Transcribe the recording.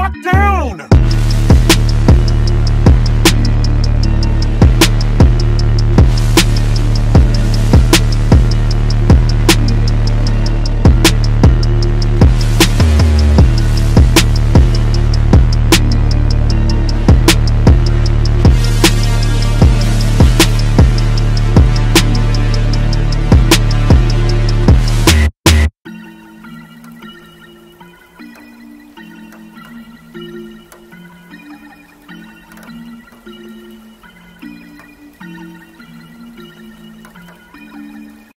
locked down!